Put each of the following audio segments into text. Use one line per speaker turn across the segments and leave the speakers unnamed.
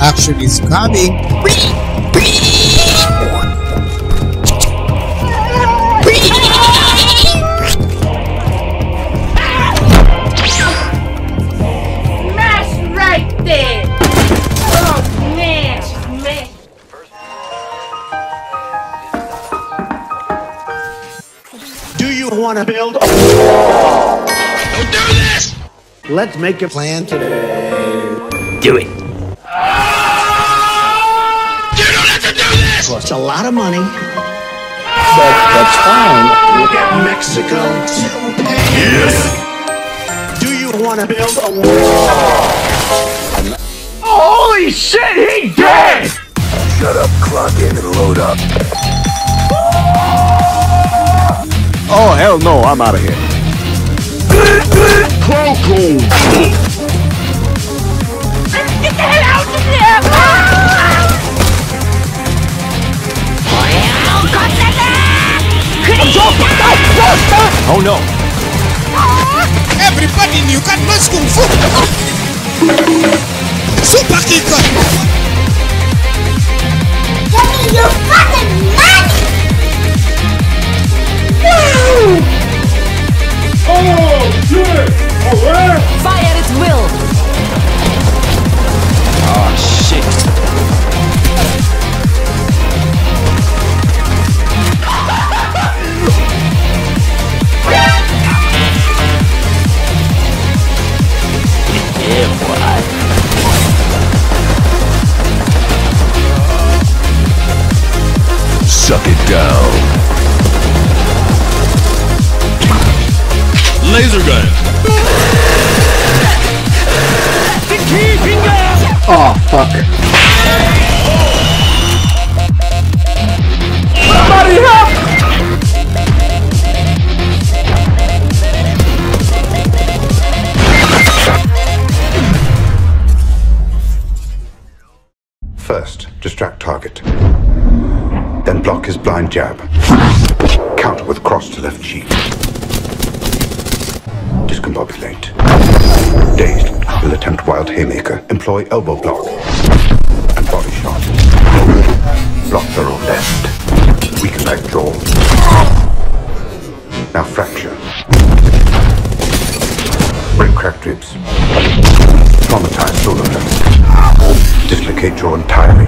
Action is coming.
Smash right there! Oh man, man.
Do you want to build a wall?
Don't do this!
Let's make a plan today.
Do it.
You this!
Costs a lot of money.
But that's fine.
Look at Mexico.
Yes!
Do you want to build a wall?
Holy shit, he dead!
Shut up, clock in and load up.
Oh, hell no, I'm out of here.
Coco!
Oh no.
Everybody knew can must kung fu. Super kick.
Give me your fucking money!
Laser gun!
Oh, fuck.
First, distract target. Then block his blind jab. Counter with cross to left cheek. Discombobulate. Dazed, will attempt wild haymaker. Employ elbow block. And body shot. Block thorough left. Weaken back jaw. Now fracture. Break cracked ribs. Traumatize solar. Dislocate jaw entirely.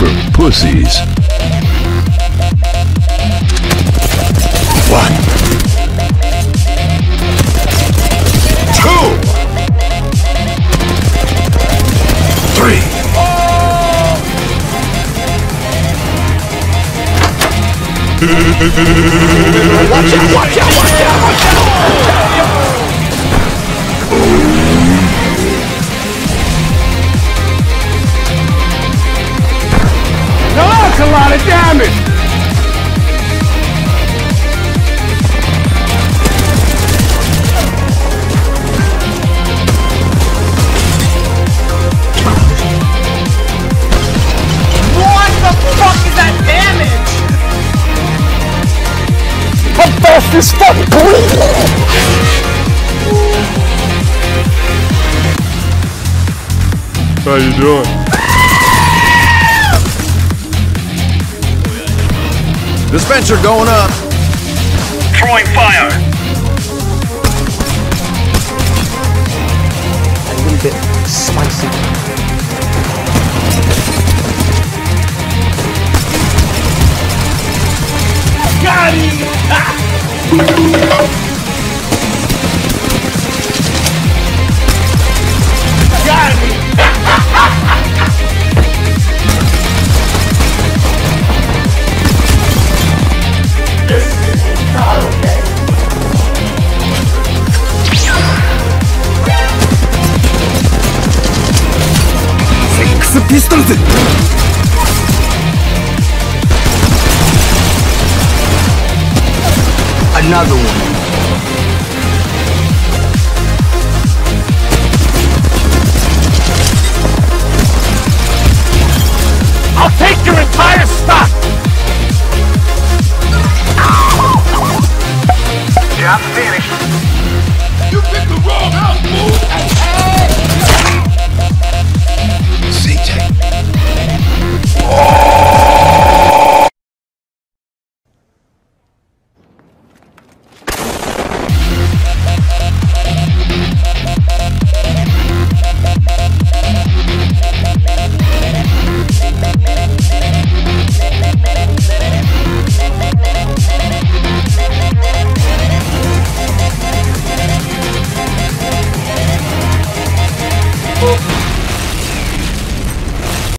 For pussies.
One! Two! Three!
Now
I'm fast
How you doing?
Dispenser going up!
Throwing fire!
ピストルズ。
Another one.
I'll take your entire stock!